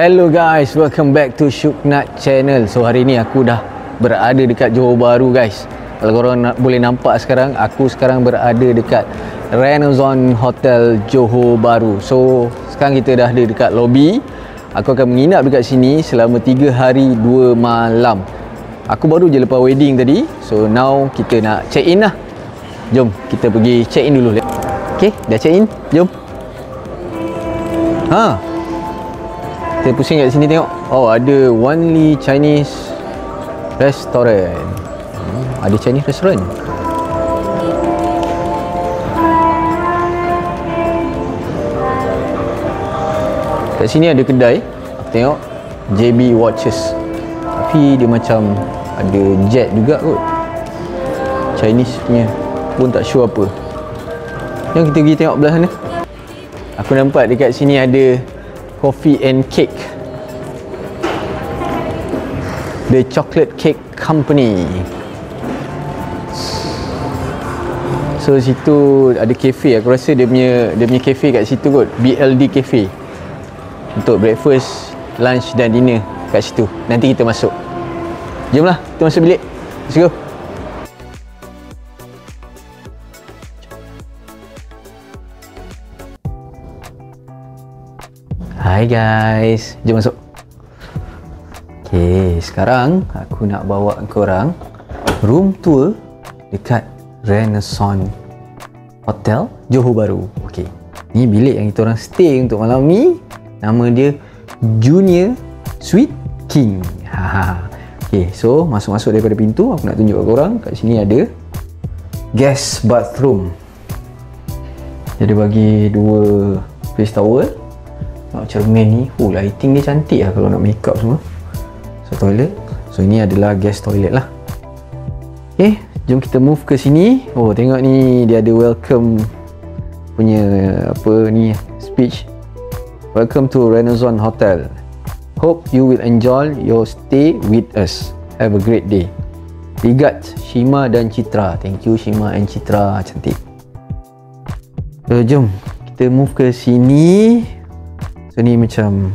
Hello guys, welcome back to Shuknat Channel. So hari ni aku dah berada dekat Johor Bahru guys. Kalau korang nak, boleh nampak sekarang, aku sekarang berada dekat Renaissance Hotel Johor Bahru. So sekarang kita dah ada dekat lobby. Aku akan menginap dekat sini selama 3 hari 2 malam. Aku baru je lepas wedding tadi. So now kita nak check in lah. Jom kita pergi check in dulu. Okay, dah check in. Jom. Ha, kita pusing kat sini tengok. Oh, ada Wanli Chinese Restaurant. Hmm, ada Chinese restaurant. Kat sini ada kedai. Tengok JB Watches. Tapi dia macam ada jet juga kot. Chinese punya pun tak sure apa. Jom kita pergi tengok belah sana. Aku nampak dekat sini ada coffee and cake. The chocolate cake company. So situ ada cafe. Aku rasa dia punya dia punya cafe kat situ kot. BLD cafe. Untuk breakfast lunch dan dinner kat situ. Nanti kita masuk. Jomlah kita masuk bilik. Let's go Hai guys, jom masuk. Okay, sekarang aku nak bawa korang room tour dekat Renaissance Hotel Johor Bahru. Okay, ni bilik yang kita orang stay untuk malam ni. Nama dia Junior Suite King. Ha. Okay, so masuk-masuk daripada pintu aku nak tunjuk korang. Kat sini ada guest bathroom. Jadi bagi dua face towel Tengok cermin ni Oh lighting dia cantik lah Kalau nak make up semua. So toilet. So ini adalah guest toilet lah. Okay Jom kita move ke sini. Oh tengok ni Dia ada welcome Punya Apa ni Speech. Welcome to Renaissance Hotel. Hope you will enjoy your stay with us. Have a great day. Regards Shima dan Citra. Thank you Shima and Citra. Cantik. So jom Kita move ke sini So ni macam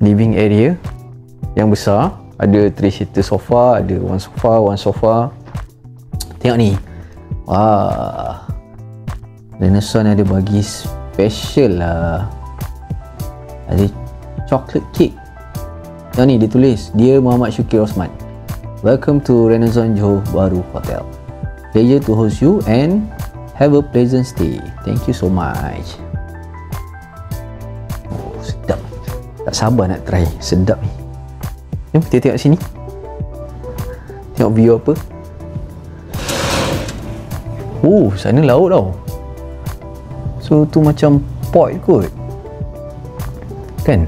living area yang besar. Ada 3 seater sofa, ada one sofa, one sofa. Tengok ni. Wah. Renaissance ada bagi special lah. Ada chocolate cake. Yang ni dia tulis, dia Muhammad Syukir Osman. Welcome to Renaissance Johor Bahru Hotel. Pleasure to host you and have a pleasant stay. Thank you so much. Tak sabar nak try. Sedap ni. Jom kita tengok sini. Tengok view apa? Oh sana laut tau. So tu macam port kot. Kan?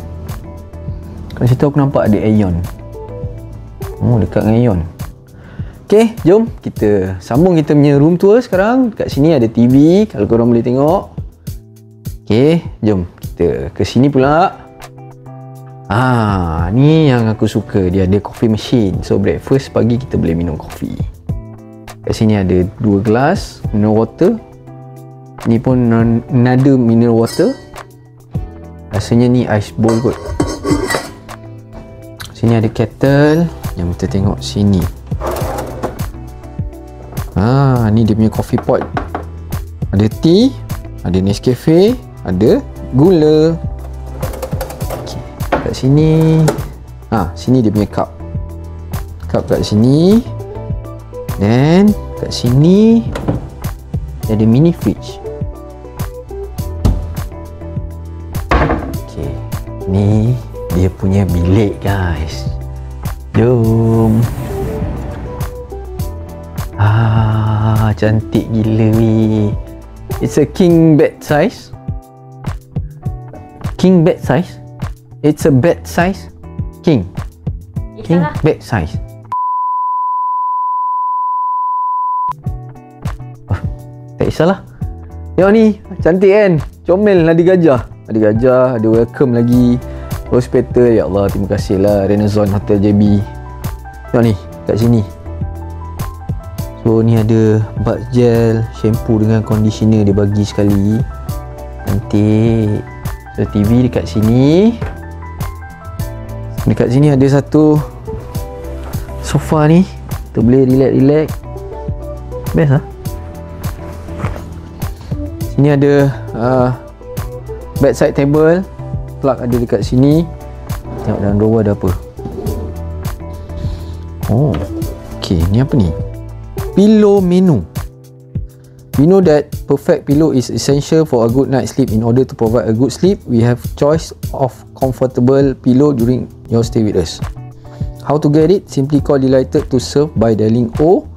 Kat situ aku nampak ada Aeon. Oh dekat dengan Aeon. Okay jom kita sambung kita punya room tour sekarang. Kat sini ada TV kalau korang boleh tengok. Okay jom kita ke sini pula Ah, ni yang aku suka. Dia ada coffee machine. So breakfast pagi kita boleh minum kopi. Kat sini ada dua gelas mineral water. Ni pun another mineral water. Rasanya ni ice bowl kot. Sini ada kettle. Yang kita tengok sini. Ah, ni dia punya coffee pot. Ada tea, ada Nescafe, ada gula, sini. Ha sini dia punya cup. Cup kat sini. Dan kat sini dia ada mini fridge. Okey ni dia punya bilik guys. Jom. Ah cantik gila ni. It's a king bed size. King bed size It's a bed size king. King bed size. Oh, tak kisahlah. Tengok ni, cantik kan? Comel ada gajah. Ada gajah, ada welcome lagi. Rose petal, ya Allah, terima kasih lah Renaissance Hotel JB. Tengok ni, kat sini. So ni ada bath gel, shampoo dengan conditioner dia bagi sekali. Cantik. So TV dekat sini. Dekat sini ada satu sofa ni. Kita boleh relax-relax. Best lah. Sini ada uh, bedside table. Plug ada dekat sini. Tengok dalam drawer ada apa. Oh ok ni apa ni? Pillow menu We know that perfect pillow is essential for a good night's sleep. In order to provide a good sleep, we have choice of comfortable pillow during your stay with us. How to get it? Simply call Delighted to serve by dialing O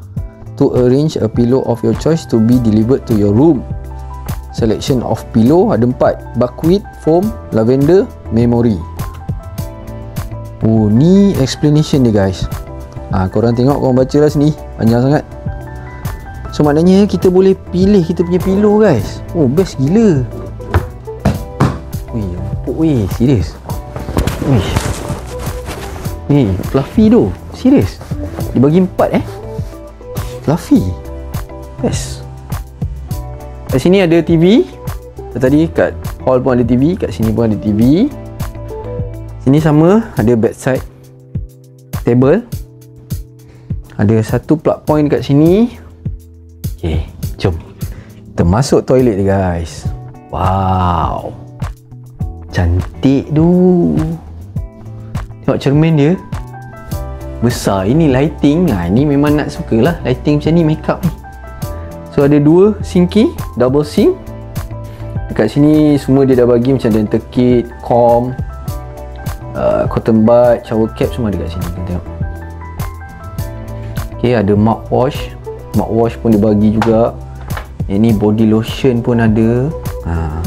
to arrange a pillow of your choice to be delivered to your room. Selection of pillow ada empat. Buckwheat, foam, lavender, memory. Oh, ni explanation dia guys. Ha, korang tengok, korang baca lah sini. Panjang sangat. So maknanya kita boleh pilih kita punya pillow guys. Oh best gila. Wih empuk weh serius? Wih Ni fluffy tu. Serius? Dia bagi empat eh? Fluffy? Best Kat sini ada TV Tadi kat hall pun ada TV Kat sini pun ada TV Sini sama ada bedside Table. Ada satu plug point kat sini Okay, jom. Kita masuk toilet guys. Wow. Cantik tu. Tengok cermin dia. Besar. Ini lighting. Ha, ini memang nak suka lah. Lighting macam ni, makeup ni. So, ada dua sinki. Double sink. Dekat sini, semua dia dah bagi macam dental kit, comb, uh, cotton bud, shower cap semua ada kat sini. Kita tengok. Okay, ada mouthwash mouthwash pun dibagi juga. Yang ni body lotion pun ada. Ha.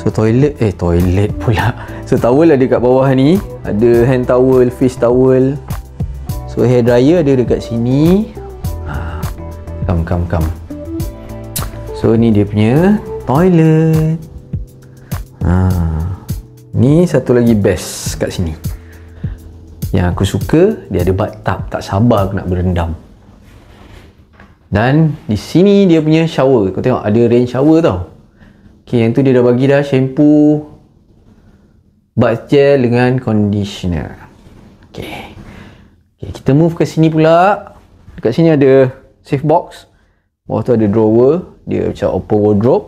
so toilet eh toilet pula. So towel ada kat bawah ni. Ada hand towel face towel. So hair dryer ada dekat sini. Ha. come come come. So ni dia punya toilet. Ha. ni satu lagi best kat sini. Yang aku suka dia ada bathtub. Tak sabar aku nak berendam dan di sini dia punya shower. Kau tengok ada rain shower tau. Okay, yang tu dia dah bagi dah shampoo, bath gel dengan conditioner. Okay. okay. kita move ke sini pula. Dekat sini ada safe box. Bawah tu ada drawer. Dia macam open wardrobe.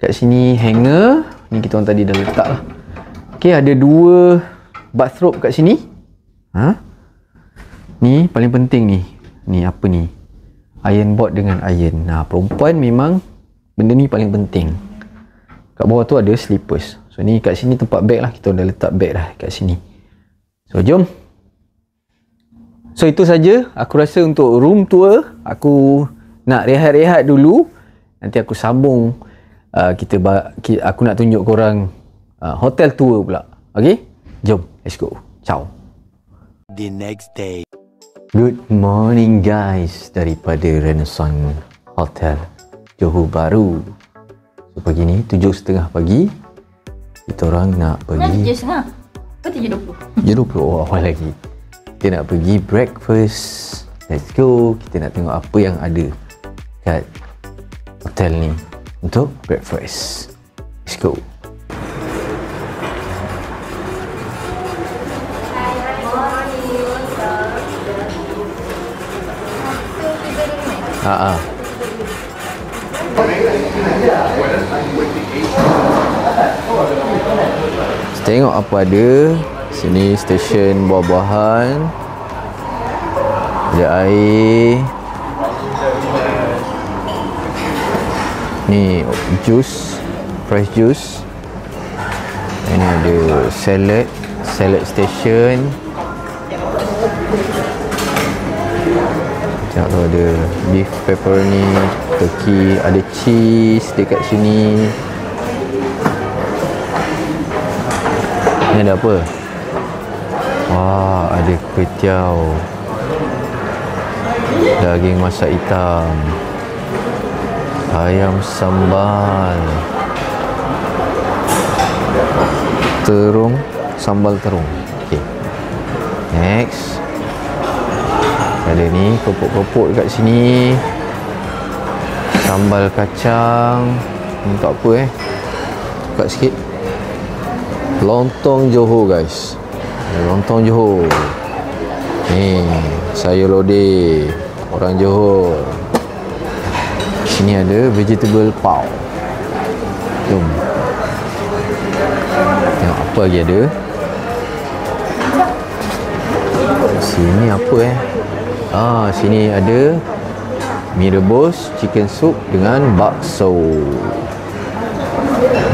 Kat sini hanger. Ni kita orang tadi dah letak lah. Okay, ada dua bathrobe kat sini. Ha? Ni paling penting ni. Ni apa ni? Iron board dengan iron. Nah perempuan memang benda ni paling penting. Kat bawah tu ada slippers. So ni kat sini tempat bag lah. Kita dah letak bag dah kat sini. So jom. So itu saja. Aku rasa untuk room tour aku nak rehat-rehat dulu. Nanti aku sambung uh, kita aku nak tunjuk korang uh, hotel tour pula. Ok jom let's go. Ciao. The next day Good morning guys daripada Renaissance Hotel Johor Bahru. So pagi ni tujuh setengah pagi kita orang nak pergi. Ke dua puluh? Tujuh dua puluh oh, awal lagi. Kita nak pergi breakfast. Let's go. Kita nak tengok apa yang ada kat hotel ni untuk breakfast. Let's go. Ha ah. Tengok apa ada. Sini stesen buah-buahan. Ada air. Ni jus, fresh juice. Ini ada salad, salad station. Tengok tu ada beef pepperoni, turkey, ada cheese dekat sini. Ni ada apa? Wah, ada kuih. Daging masak hitam. Ayam sambal. Terung, sambal terung. Okay. Next ada ni kopok-kopok dekat sini sambal kacang ni tak apa eh buka sikit lontong Johor guys Lontong Johor. Ni, saya Lode. Orang Johor. Sini ada vegetable pau. Jom. Tengok apa lagi ada. Sini apa eh? Ah, sini ada mi rebus, chicken soup dengan bakso.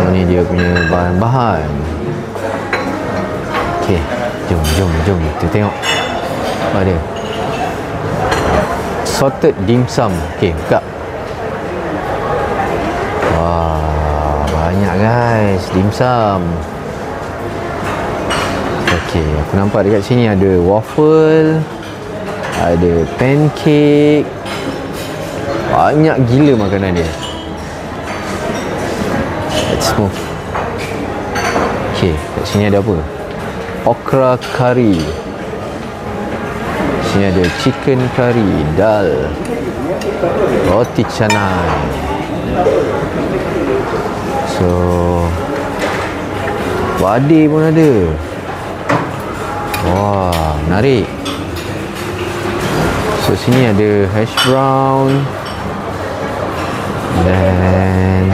Oh, ni dia punya bahan-bahan. Okey, jom jom jom kita tengok. Apa dia? Salted dim sum. Okey, buka. Wah, banyak guys dim sum. Okey, aku nampak dekat sini ada waffle, ada pancake. Banyak gila makanan dia. Let's move. Okey, kat sini ada apa? Okra curry. Sini ada chicken curry, dal, roti canai. So, wadi pun ada. Wah, menarik. So, sini ada hash brown. Dan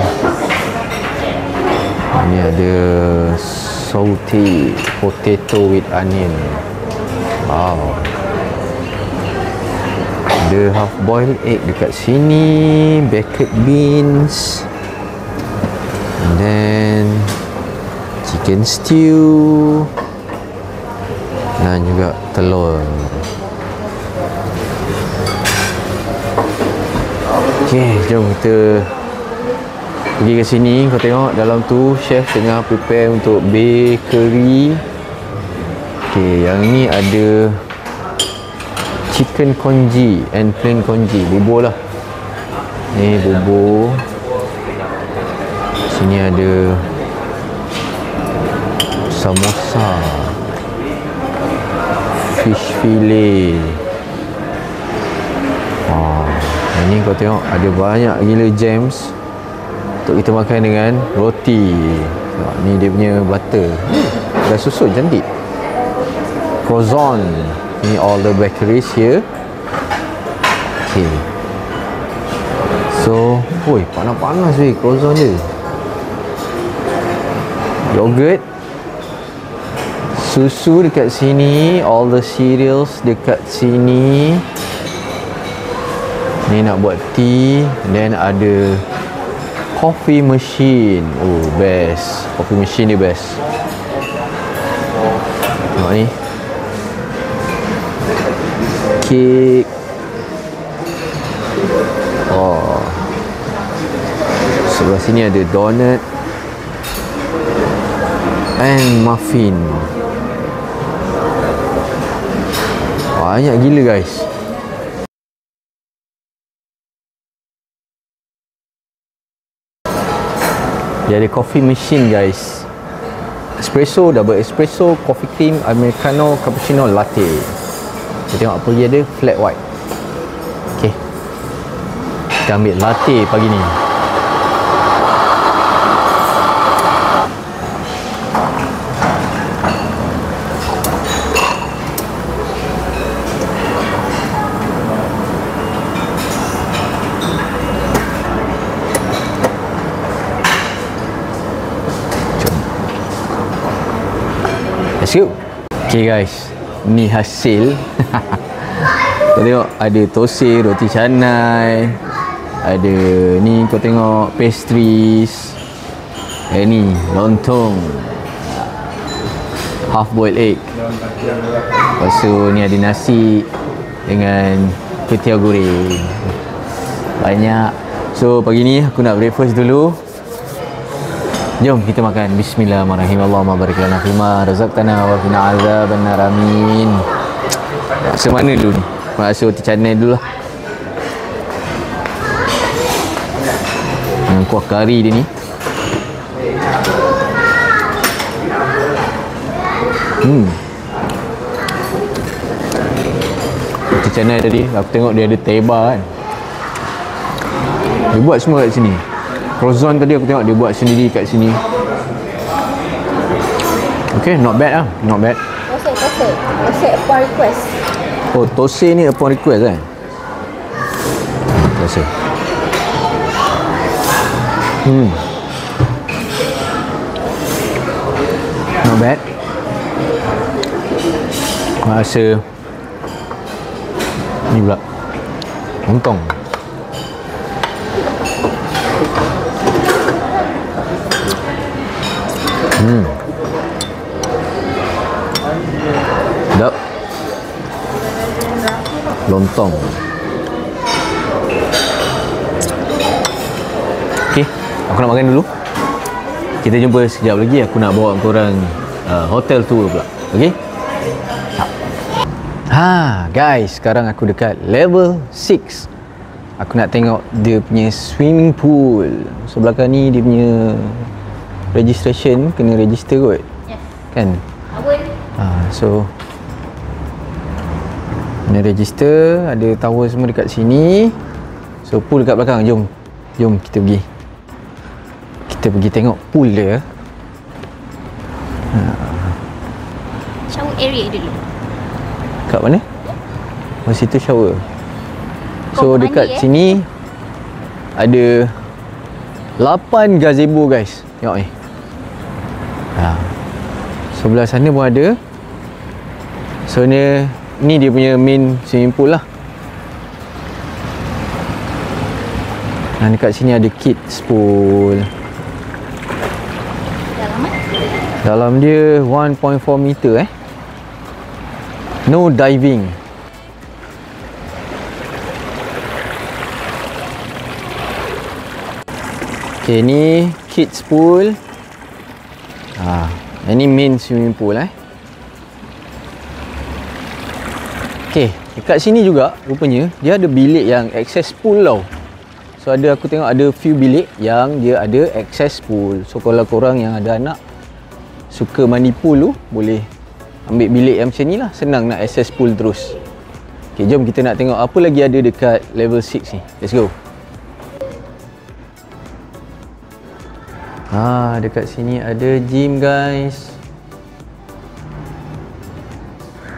ini ada salty potato with onion. Wow. Ada half boiled egg dekat sini, baked beans. And then chicken stew. Dan juga telur. Okey, jom kita pergi ke sini. Kau tengok dalam tu chef tengah prepare untuk bakery. Okey, yang ni ada chicken congee and plain congee. Bubur lah. Ni bubur. Sini ada samosa. Fish fillet. Yang ni kau tengok ada banyak gila jams untuk kita makan dengan roti. Tengok ni dia punya butter. Dah susun cantik. Croissant. Ni all the bakeries here. Okay. So, woi, panas-panas weh croissant dia. Yogurt. Susu dekat sini, all the cereals dekat sini. Ni nak buat tea, then ada coffee machine. Oh, best. Coffee machine dia best. Tengok ni. Cake. Oh. Sebelah sini ada donut. And muffin. Banyak gila guys. Dia ada coffee machine guys. Espresso, double espresso, coffee cream, americano, cappuccino, latte. Kita tengok apa dia ada, flat white. Okay. Kita ambil latte pagi ni. Go. Okay guys, ni hasil. kau tengok ada tosir, roti canai. Ada ni kau tengok pastries. Eh ni lontong. Half boiled egg. Lepas tu ni ada nasi dengan ketiau goreng. Banyak. So pagi ni aku nak breakfast dulu. Jom kita makan. Bismillahirrahmanirrahim. Allahumma barik lana fima razaqtana wa qina azaban nar amin. Rasa mana dulu ni? Rasa roti canai dulu lah. Dengan kuah kari dia ni. Hmm. Roti canai tadi Aku tengok dia ada teba kan. Dia buat semua kat sini Croissant tadi aku tengok dia buat sendiri kat sini Okay, not bad lah Not bad Tosai. Tosai upon request. Oh, tose ni upon request kan? Tose. Hmm. Not bad. Rasa ni pula. Lontong. Hmm. Sedap. Lontong. Okey, aku nak makan dulu. Kita jumpa sekejap lagi. Aku nak bawa korang uh, hotel tour pula. Okey? Ha, guys, sekarang aku dekat level 6. Aku nak tengok dia punya swimming pool. So belakang ni dia punya registration kena register kot. Yes. Kan? Awal. Ha, so kena register, ada tower semua dekat sini. So pool dekat belakang. Jom. Jom kita pergi. Kita pergi tengok pool dia. Shower area dulu. Kat mana? Oh situ shower. So Kau mandi, dekat eh? sini ada 8 gazebo guys. Tengok ni. Ha. Sebelah sana pun ada. So ni ni dia punya main swimming pool lah. Dan dekat sini ada kids pool. Dalam? Dalam dia 1.4 meter eh. No diving. Okay, ni kids pool. Ha, ini main swimming pool eh. Okay, dekat sini juga rupanya dia ada bilik yang access pool tau. So ada aku tengok ada few bilik yang dia ada access pool. So kalau korang yang ada anak suka mandi pool tu boleh ambil bilik yang macam ni lah senang nak access pool terus ok jom kita nak tengok apa lagi ada dekat level 6 ni let's go ha dekat sini ada gym guys.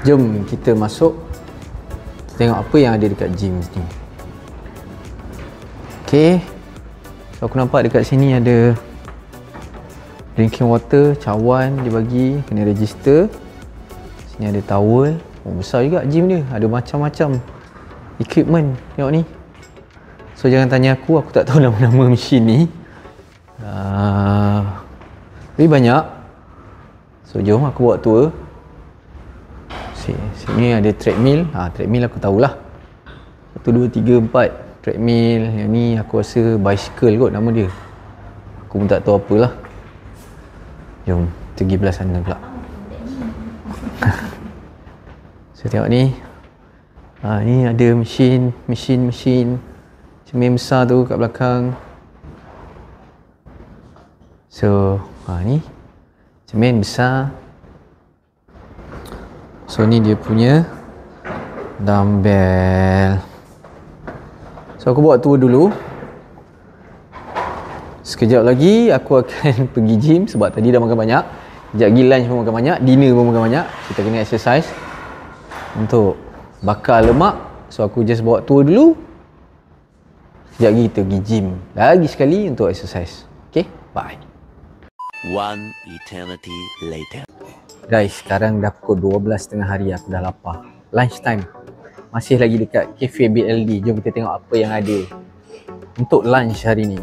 Jom kita masuk. Kita tengok apa yang ada dekat gym ni. Ok so aku nampak dekat sini ada drinking water cawan dia bagi kena register. Sini ada towel. Oh, besar juga gym dia. Ada macam-macam equipment. Tengok ni. So jangan tanya aku aku tak tahu nama-nama mesin ni tapi banyak so jom aku buat tour sini, ada treadmill ha, treadmill aku tahulah 1, 2, 3, 4 treadmill yang ni aku rasa bicycle kot nama dia aku pun tak tahu apalah Jom, pergi belah sana pula. so tengok ni. Ha, ni ada mesin, mesin, mesin. Cermin besar tu kat belakang. So, ha, ni. Cermin besar. So ni dia punya dumbbell. So aku buat tour dulu. Sekejap lagi aku akan pergi gym sebab tadi dah makan banyak. Sekejap lagi lunch pun makan banyak, dinner pun makan banyak. Kita kena exercise untuk bakar lemak. So aku just bawa tour dulu. Sekejap lagi kita pergi gym lagi sekali untuk exercise. Okay, bye. One eternity later. Guys, sekarang dah pukul 12.30 hari aku dah lapar. Lunch time. Masih lagi dekat Cafe BLD. Jom kita tengok apa yang ada untuk lunch hari ni.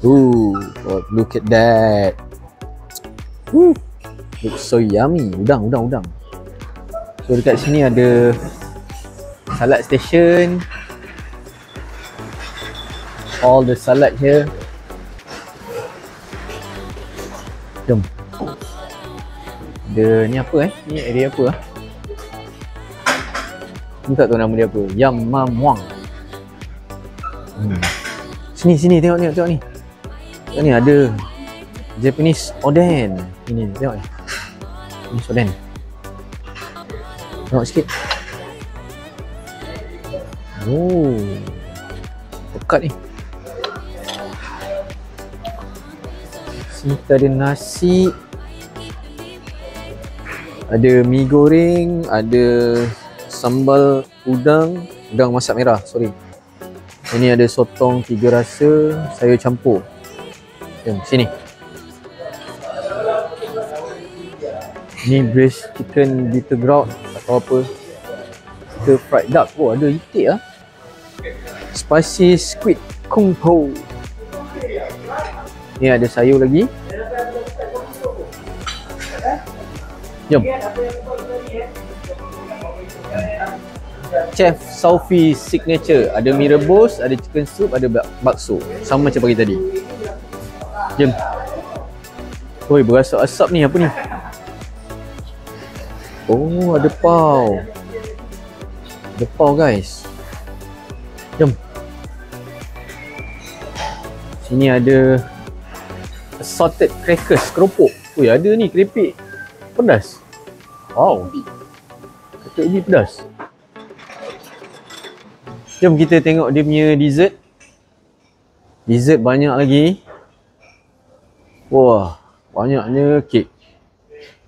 Ooh, oh, look at that. Ooh, looks so yummy. Udang, udang, udang. So dekat sini ada salad station. All the salad here. Jom. Ada ni apa eh? Ni area apa ah? Ni tak tahu nama dia apa. Yam Mam Wang. Hmm. Sini sini tengok tengok tengok ni. Tengok ni ada Japanese oden. Ini tengok ni. Japanese oden. Tengok sikit. Oh. Pekat ni. Kita ada nasi. Ada mi goreng, ada sambal udang, udang masak merah, sorry. Ini ada sotong tiga rasa, sayur campur. Jom, sini. Ni braised chicken bitter ground atau apa. Stir fried duck. Oh, ada itik ah. Spicy squid kung po. Ni ada sayur lagi. Jom. Chef Saufi signature. Ada mi rebus, ada chicken soup, ada bak- bakso. Sama macam pagi tadi. Jom. Oi, berasa asap ni apa ni? Oh, ada pau. Ada pau guys. Jom. Sini ada assorted crackers, keropok. Oi, ada ni keripik. Pedas. Wow. Ketuk ubi pedas. Jom kita tengok dia punya dessert. Dessert banyak lagi. Wah, banyaknya kek.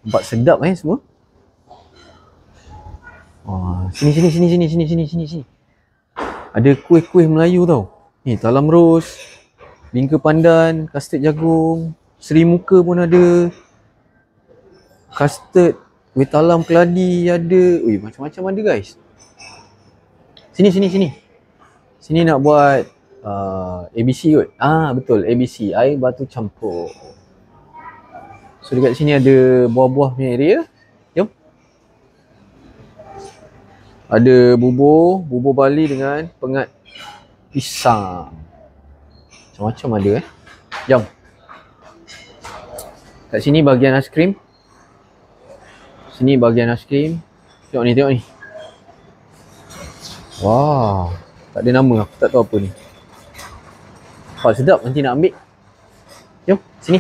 Nampak sedap eh semua. Wah, sini sini sini sini sini sini sini sini. Ada kuih-kuih Melayu tau. Ni talam ros, bingka pandan, kastad jagung, seri muka pun ada. Kastad, kuih talam keladi ada. Ui, macam-macam ada guys. Sini sini sini. Sini nak buat uh, ABC kot. Ah betul ABC air batu campur. So dekat sini ada buah-buah punya area. Jom. Ada bubur, bubur Bali dengan pengat pisang. Macam-macam ada eh. Jom. Kat sini bahagian aiskrim. Sini bahagian aiskrim. Tengok ni, tengok ni. Wah, tak ada nama aku tak tahu apa ni. Nampak sedap nanti nak ambil. Jom, sini.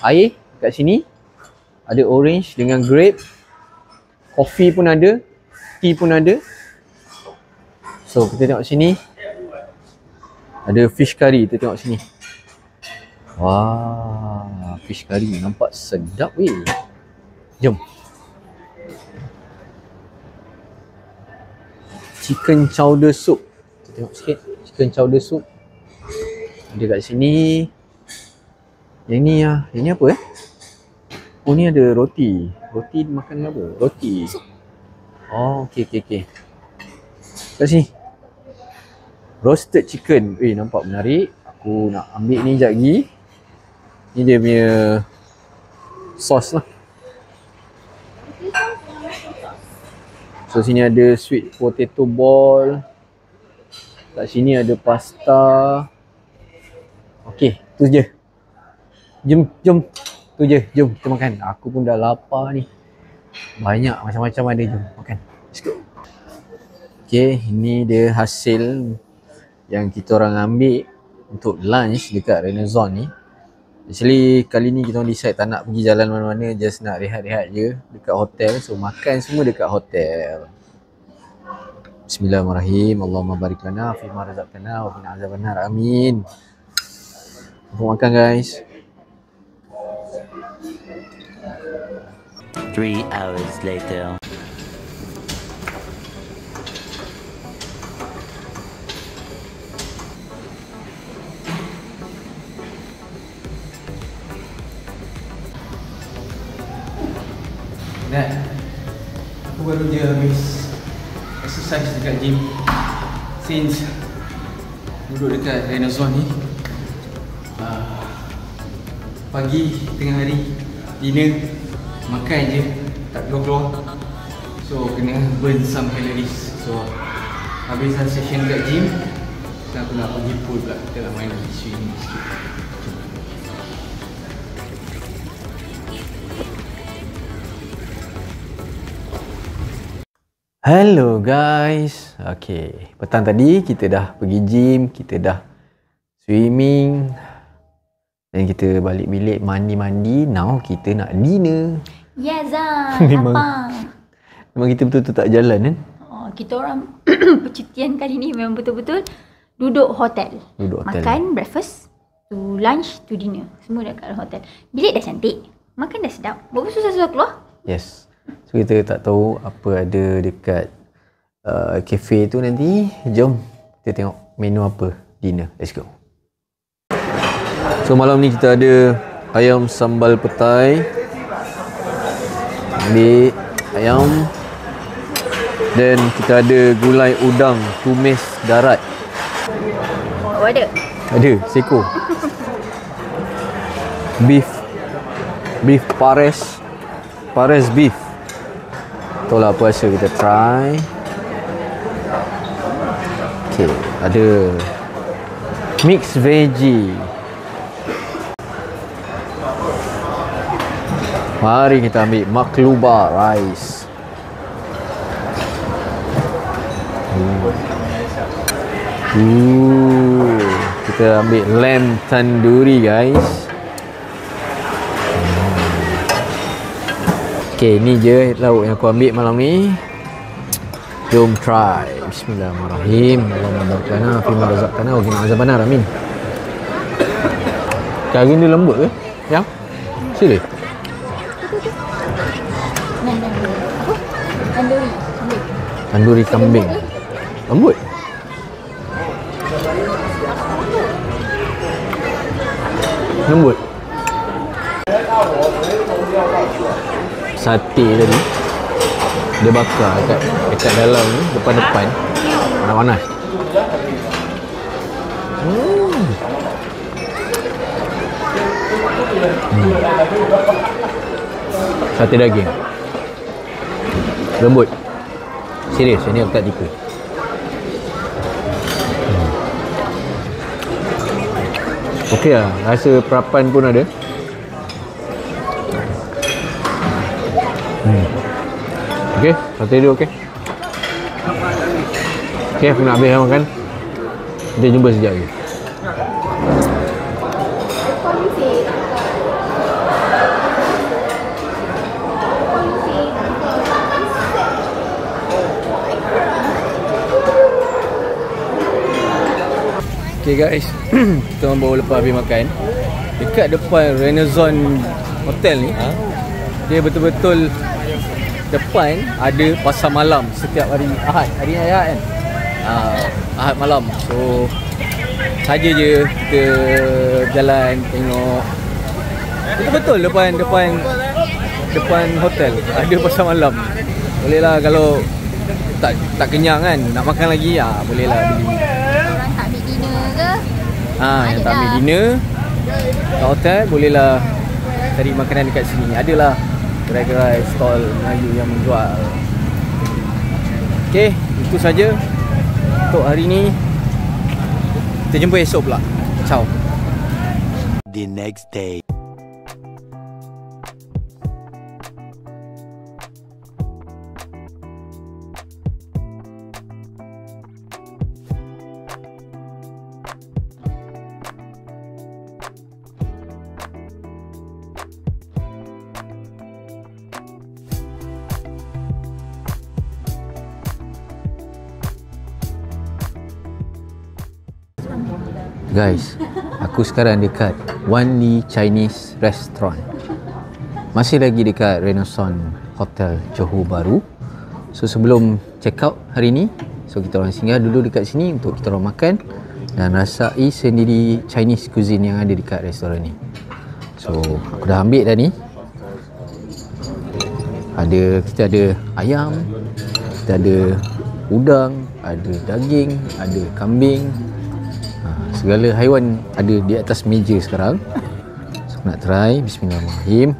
Air kat sini. Ada orange dengan grape. Coffee pun ada. Tea pun ada. So, kita tengok sini. Ada fish curry, kita tengok sini. Wah, fish curry nampak sedap weh. Jom. Chicken chowder soup. Kita tengok sikit. Chicken chowder soup. Ada kat sini. Yang ni ah, yang ni apa eh? Oh ni ada roti. Roti makan apa? Roti. Oh, okey okey okey. Kat sini. Roasted chicken. Eh, nampak menarik. Aku nak ambil ni sekejap lagi. Ni dia punya sos lah. So sini ada sweet potato ball. Kat sini ada pasta. Okey, tu je. Jom, jom. Tu je, jom kita makan. Aku pun dah lapar ni. Banyak macam-macam ada, jom makan. Let's go. Okey, ini dia hasil yang kita orang ambil untuk lunch dekat Renaissance ni. Actually kali ni kita orang decide tak nak pergi jalan mana-mana Just nak rehat-rehat je dekat hotel. So makan semua dekat hotel. Bismillahirrahmanirrahim. Allahumma barik lana Fima razaqtana Wa fina azab Amin. Untuk makan guys? Three hours later. Nat Aku baru je habis Exercise dekat gym. Since Duduk dekat Renaissance ni uh, Pagi, tengah hari Dinner Makan je Tak keluar-keluar So kena burn some calories. So Habiskan session dekat gym Sekarang aku nak pergi pool pula. Kita nak main swimming sikit Hello guys. Okay, petang tadi kita dah pergi gym, kita dah swimming dan kita balik bilik mandi-mandi. Now kita nak dinner. Yes ah, Memang. lapang. Memang kita betul-betul tak jalan kan? Oh, kita orang percutian kali ni memang betul-betul duduk hotel. Duduk hotel. Makan breakfast, to lunch, to dinner. Semua dekat hotel. Bilik dah cantik. Makan dah sedap. Buat apa susah-susah keluar? Yes. So kita tak tahu apa ada dekat uh, cafe tu nanti. Jom kita tengok menu apa dinner. Let's go. So malam ni kita ada ayam sambal petai. Ambil ayam. Dan kita ada gulai udang tumis darat. Oh ada. Ada, seko. beef. Beef pares. Pares beef. Tahu apa rasa kita try. Okay, ada mix veggie. Mari kita ambil makluba rice. Ooh, kita ambil lamb tandoori guys. Okay, ni je lauk yang aku ambil malam ni. Jom try. Bismillahirrahmanirrahim. Allahumma barakana fi ma razaqtana wa qina azabannar. Amin. Daging dia lembut ke? Apa? Nanduri. Ambil. Tandoori kambing. Lembut? Lembut? Sate tadi Dia bakar dekat, dekat dalam ni Depan-depan Panas-panas hmm. Hmm. Sate daging Lembut Serius, ini aku tak tipu hmm. Okey lah, rasa perapan pun ada Sate dia okey? Okey, aku nak habis makan. Kita jumpa sekejap lagi. Okay guys, kita orang baru lepas habis makan. Dekat depan Renaissance Hotel ni ha? Dia betul-betul Depan ada pasar malam Setiap hari Ahad Hari ni Ahad kan ha, Ahad malam So Saja je kita jalan tengok Betul-betul depan depan depan hotel ada pasar malam. Boleh lah kalau tak tak kenyang kan nak makan lagi ah ha, boleh lah beli. Orang tak ambil dinner ke? Ha, yang tak ambil lah. dinner kat hotel bolehlah cari makanan dekat sini. Adalah gerai-gerai stall Melayu yang menjual. Okey, itu saja untuk hari ni. Kita jumpa esok pula. Ciao. The next day. Guys, aku sekarang dekat Wan Li Chinese Restaurant. Masih lagi dekat Renaissance Hotel Johor Bahru. So sebelum check out hari ni, so kita orang singgah dulu dekat sini untuk kita orang makan dan rasai sendiri Chinese cuisine yang ada dekat restoran ni. So aku dah ambil dah ni. Ada kita ada ayam, kita ada udang, ada daging, ada kambing, segala haiwan ada di atas meja sekarang. So, nak try. Bismillahirrahmanirrahim.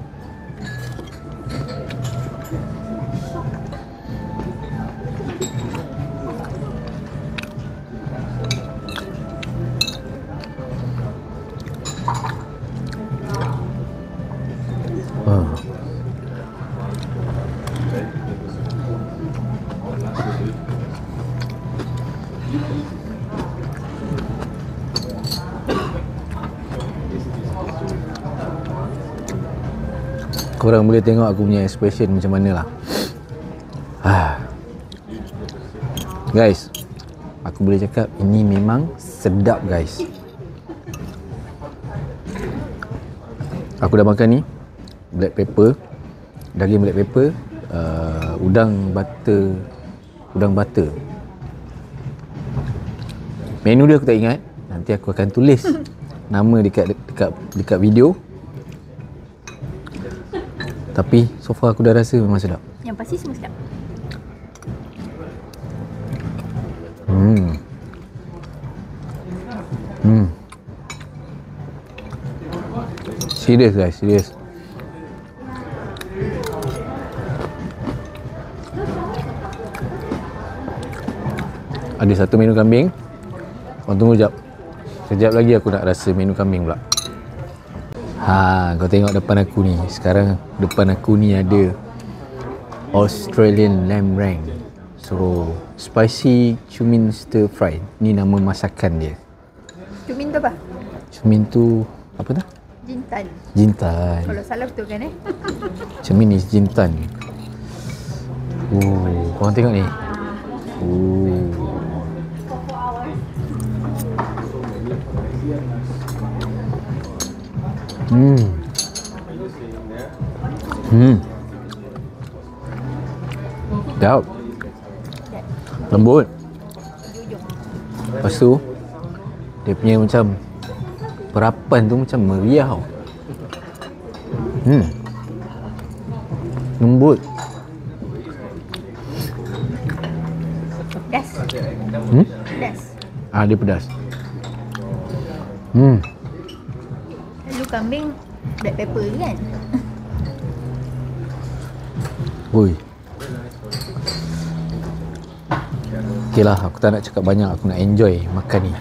Korang boleh tengok aku punya expression macam mana lah ah. Guys Aku boleh cakap ini memang sedap guys Aku dah makan ni Black pepper daging black pepper, uh, udang butter, udang butter. Menu dia aku tak ingat. Nanti aku akan tulis nama dekat dekat dekat video. Tapi so far aku dah rasa memang sedap. Yang pasti semua sedap. Hmm. Hmm. Serius guys, serius. Ada satu menu kambing. Kau tunggu jap. Sekejap lagi aku nak rasa menu kambing pula. Ha, kau tengok depan aku ni. Sekarang depan aku ni ada Australian lamb rank. So, spicy cumin stir fry. Ni nama masakan dia. Cumin tu apa? Cumin tu apa dah? Jintan. Jintan. Kalau salah betul kan eh? Cumin ni jintan. Oh, korang tengok ni. Oh. Hmm. Hmm. Sedap. Lembut. Lepas tu dia punya macam perapan tu macam meriah tau. Hmm. Lembut. Pedas. Hmm? Pedas. Ah dia pedas. Hmm. Kambing black pepper kan? Oi. Okey lah, aku tak nak cakap banyak. Aku nak enjoy makan ni.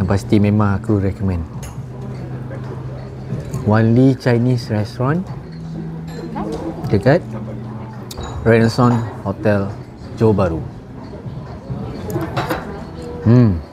Yang pasti memang aku recommend. Wan Lee Chinese Restaurant dekat Renaissance Hotel Johor Bahru. Hmm.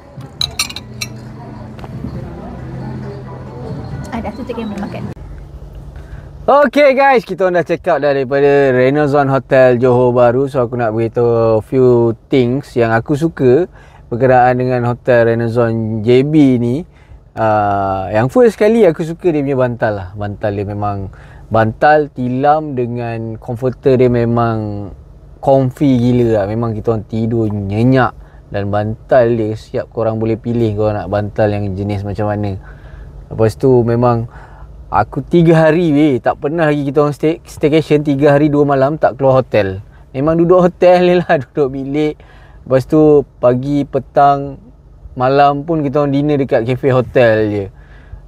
Okay guys, kita dah check out daripada Renaissance Hotel Johor Bahru. So aku nak beritahu few things yang aku suka Berkenaan dengan Hotel Renaissance JB ni. Uh, Yang first sekali aku suka dia punya bantal lah. Bantal dia memang Bantal tilam dengan comforter dia memang Comfy gila lah. Memang kita orang tidur nyenyak Dan bantal dia siap korang boleh pilih Korang nak bantal yang jenis macam mana. Lepas tu memang Aku tiga hari weh. Tak pernah lagi kita orang stay, staycation Tiga hari dua malam tak keluar hotel. Memang duduk hotel ni lah Duduk bilik. Lepas tu pagi, petang, malam pun kita orang dinner dekat cafe hotel je.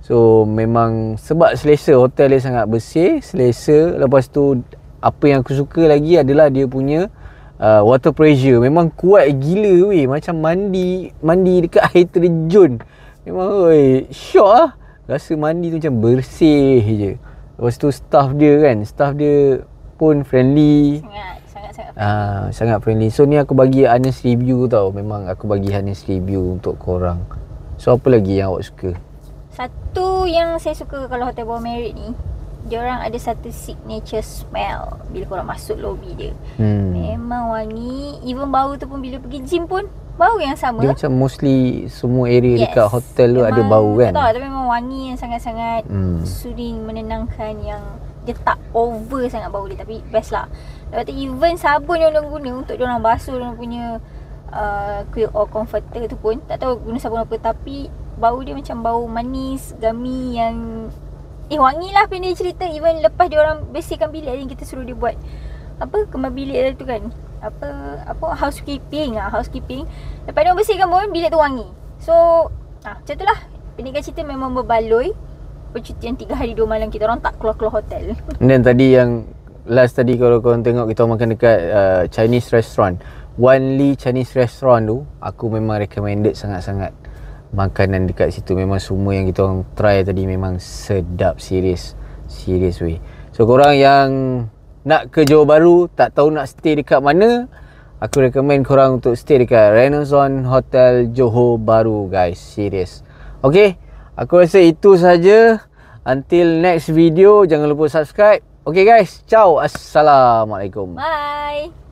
So memang sebab selesa hotel dia sangat bersih, selesa. Lepas tu apa yang aku suka lagi adalah dia punya uh, water pressure. Memang kuat gila weh. Macam mandi mandi dekat air terjun. Memang oi, syok lah Rasa mandi tu macam bersih je Lepas tu staff dia kan Staff dia pun friendly Sangat, sangat, sangat. Ah, sangat friendly. So ni aku bagi honest review tau. Memang aku bagi honest review untuk korang. So apa lagi yang awak suka? Satu yang saya suka kalau hotel bawah merit ni, orang ada satu signature smell bila korang masuk lobby dia. Hmm. Memang wangi. Even bau tu pun bila pergi gym pun bau yang sama. Dia macam mostly semua area yes. dekat hotel tu ada bau kan? Tak tahu tapi memang wangi yang sangat-sangat Hmm. soothing, menenangkan yang dia tak over sangat bau dia tapi best lah. Lepas tu even sabun yang orang guna untuk orang basuh orang punya uh, quilt or comforter tu pun tak tahu guna sabun apa tapi bau dia macam bau manis, gummy yang eh wangi lah pendek cerita. Even lepas dia orang bersihkan bilik yang kita suruh dia buat apa kemar bilik tu kan. Apa apa housekeeping. Ah housekeeping. Lepas dia orang bersihkan pun bilik tu wangi. So ah macam tu lah. Pendekkan cerita memang berbaloi. Percutian 3 hari 2 malam kita orang tak keluar-keluar hotel. Then tadi yang last tadi kalau korang tengok kita makan dekat uh, Chinese restaurant. Wan Lee Chinese restaurant tu aku memang recommended sangat-sangat. Makanan dekat situ memang semua yang kita orang try tadi memang sedap serius. Serius weh. So korang yang nak ke Johor Bahru tak tahu nak stay dekat mana Aku recommend korang untuk stay dekat Renaissance Hotel Johor Bahru guys Serius Okay Aku rasa itu saja. Until next video jangan lupa subscribe. Okay guys, ciao. Assalamualaikum. bye